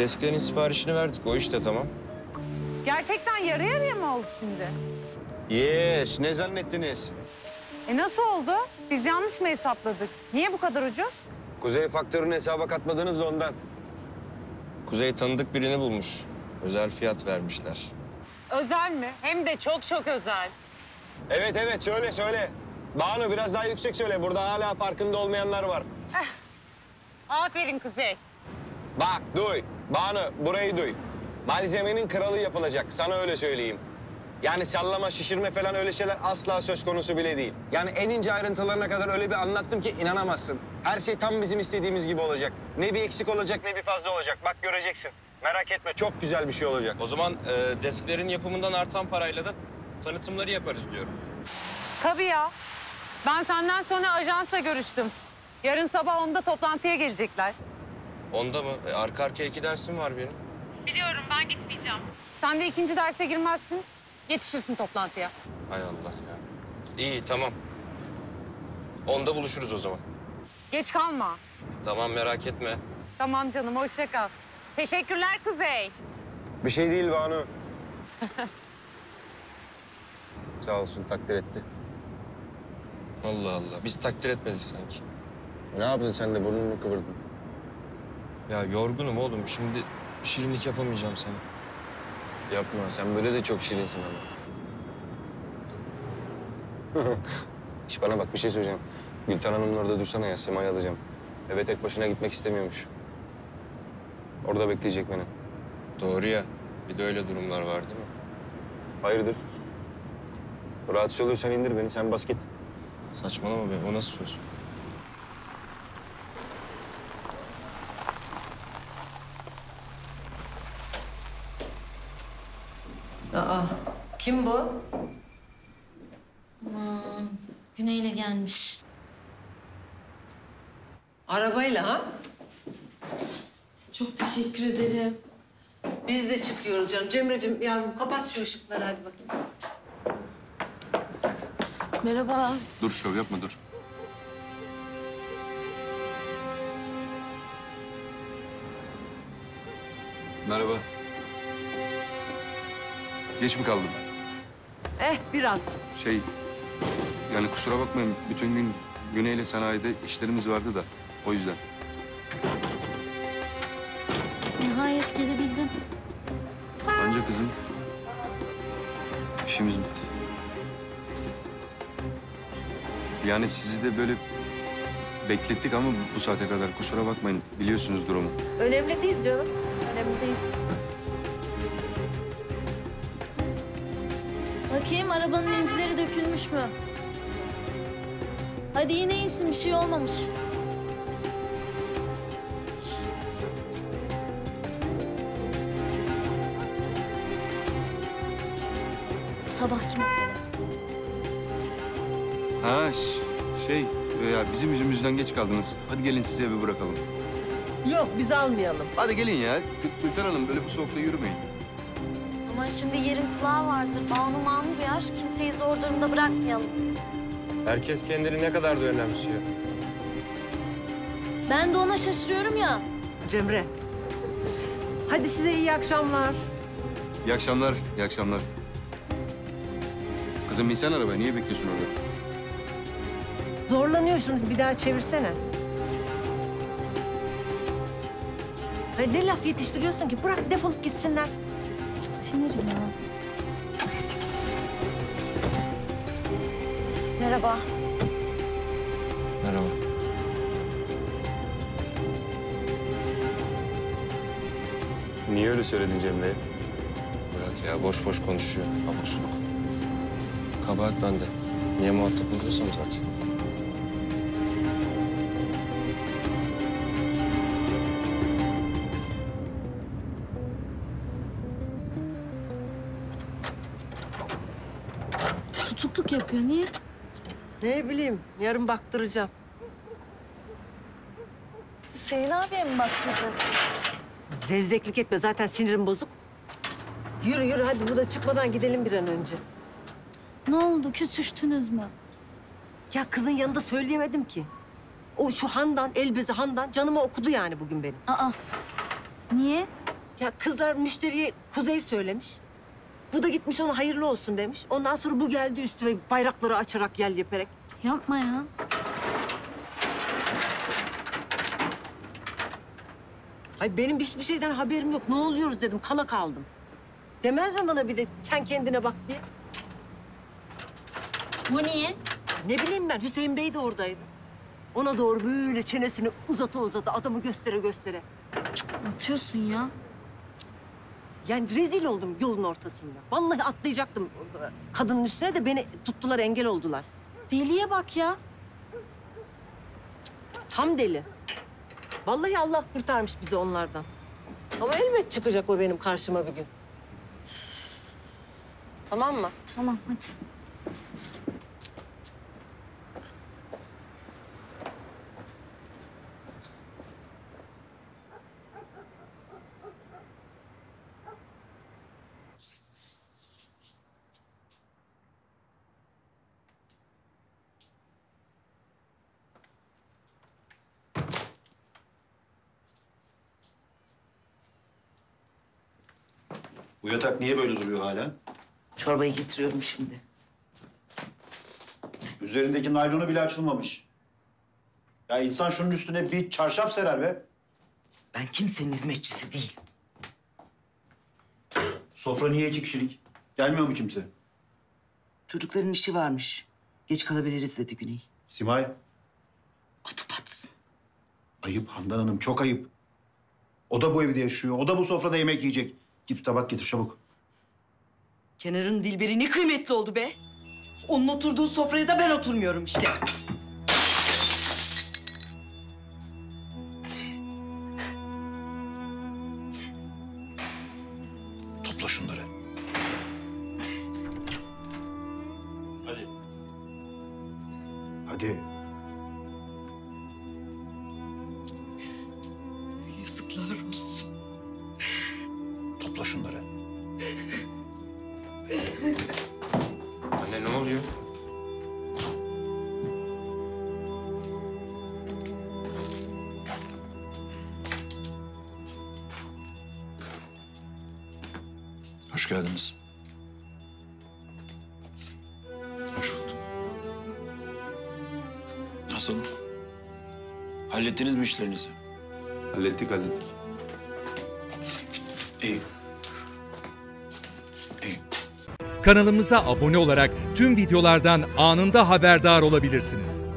Desklerin siparişini verdik. O işte tamam. Gerçekten yarı yarıya mı oldu şimdi? Yes, ne zannettiniz? E nasıl oldu? Biz yanlış mı hesapladık? Niye bu kadar ucuz? Kuzey faktörünü hesaba katmadınız da ondan. Kuzey tanıdık birini bulmuş. Özel fiyat vermişler. Özel mi? Hem de çok çok özel. Evet evet söyle söyle. Banu biraz daha yüksek söyle. Burada hala farkında olmayanlar var. Aferin Kuzey. Bak duy. Banu burayı duy. Malzemenin kralı yapılacak. Sana öyle söyleyeyim. Yani sallama, şişirme falan öyle şeyler asla söz konusu bile değil. Yani en ince ayrıntılarına kadar öyle bir anlattım ki inanamazsın. Her şey tam bizim istediğimiz gibi olacak. Ne bir eksik olacak ne bir fazla olacak. Bak göreceksin. Merak etme çok güzel bir şey olacak. O zaman e, desklerin yapımından artan parayla da tanıtımları yaparız diyorum. Tabii ya. Ben senden sonra ajansla görüştüm. Yarın sabah onda toplantıya gelecekler. Onda mı? E, arka arkaya iki dersim var benim. Biliyorum ben gitmeyeceğim. Sen de ikinci derse girmezsin. Yetişirsin toplantıya. Hay Allah ya. İyi tamam. Onda buluşuruz o zaman. Geç kalma. Tamam merak etme. Tamam canım hoşça kal. Teşekkürler Kuzey. Bir şey değil Banu. Sağ olsun takdir etti. Allah Allah. Biz takdir etmedik sanki. Ne yaptın sen de burnunu kıvırdın? Ya yorgunum oğlum. Şimdi şirinlik yapamayacağım sana. Yapma sen böyle de çok şirinsin ama. Şş bana bak bir şey söyleyeceğim. Gülten Hanım'ın orada dursana ya Sema'yı alacağım. Eve tek başına gitmek istemiyormuş. Orada bekleyecek beni. Doğru ya. Bir de öyle durumlar var değil mi? Hayırdır? Rahatsız oluyorsan indir beni sen bas git. Saçmalama be. O nasıl söz? Aa, kim bu? Güney'le gelmiş. Arabayla ha? Çok teşekkür ederim. Biz de çıkıyoruz canım. Cemre'cim yavrum kapat şu ışıkları hadi bakayım. Merhaba. Dur şov yapma dur. Merhaba. Geç mi kaldım? Eh biraz. Şey, yani kusura bakmayın bütün gün Güney'le sanayide işlerimiz vardı da o yüzden. Nihayet gelebildin. Anca kızım işimiz bitti. Yani sizi de böyle beklettik ama bu saate kadar kusura bakmayın biliyorsunuz durumu. Önemli değil canım. Önemli değil. Bakayım arabanın incileri dökülmüş mü? Hadi yine iyisin bir şey olmamış. Sabahki mesele. Ha şey ya bizim yüzümüzden geç kaldınız. Hadi gelin sizi eve bırakalım. Yok biz almayalım. Hadi gelin ya. Gül- Gülten Hanım böyle bu soğukta yürümeyin. Şimdi yerin kulağı vardır. Banu manu duyar. Kimseyi zor durumda bırakmayalım. Herkes kendini ne kadar da önemsiyor. Ben de ona şaşırıyorum ya. Cemre. Hadi size iyi akşamlar. İyi akşamlar, iyi akşamlar. Kızım binsen arabaya. Niye bekliyorsun orada? Zorlanıyorsun bir daha çevirsene. Ne laf yetiştiriyorsun ki? Bırak defolup gitsinler. Sinir ya. Merhaba. Merhaba. Niye öyle söyledin Cemre'ye? Bırak ya. Boş boş konuşuyor. Abuk subuk. Kabahat bende. Niye muhatap oluyorsam zaten. Tutukluk yapıyor. Niye? Ne bileyim yarın baktıracağım. Hüseyin abiye mi baktıracaksın? Zevzeklik etme zaten sinirim bozuk. Yürü yürü hadi bu da çıkmadan gidelim bir an önce. Ne oldu? Küsüştünüz mü? Ya kızın yanında söyleyemedim ki. O şu Handan, Elbezi Handan canıma okudu yani bugün benim. Aa. Niye? Ya kızlar müşteriye Kuzey söylemiş. Bu da gitmiş ona hayırlı olsun demiş. Ondan sonra bu geldi üstüme bayrakları açarak yel yeperek. Yapma ya. Ay benim hiçbir şeyden haberim yok. Ne oluyoruz dedim. Kala kaldım. Demez mi bana bir de sen kendine bak diye? Bu niye? Ne bileyim ben Hüseyin Bey de oradaydı. Ona doğru böyle çenesini uzata uzata adamı göstere göstere. Atıyorsun ya. Yani rezil oldum yolun ortasında. Vallahi atlayacaktım kadının üstüne de beni tuttular engel oldular. Deliye bak ya. Tam deli. Vallahi Allah kurtarmış bizi onlardan. Ama elbet çıkacak o benim karşıma bir gün. Tamam mı? Tamam hadi. Bu yatak niye böyle duruyor hala? Çorbayı getiriyorum şimdi. Üzerindeki naylonu bile açılmamış. Ya insan şunun üstüne bir çarşaf serer be. Ben kimsenin hizmetçisi değil. Sofra niye iki kişilik? Gelmiyor mu kimse? Çocukların işi varmış. Geç kalabiliriz dedi Güney. Simay, Adı batsın. ayıp Handan Hanım, çok ayıp. O da bu evde yaşıyor, o da bu sofrada yemek yiyecek. Git tabak getir çabuk. Kenar'ın Dilberi ne kıymetli oldu be. Onun oturduğu sofraya da ben oturmuyorum işte. Topla şunları. Hadi. Hadi. Geldiniz. Hoş bulduk. Nasıl? Hallettiniz mi işlerinizi? Hallettik hallettik. İyi. İyi. Kanalımıza abone olarak tüm videolardan anında haberdar olabilirsiniz.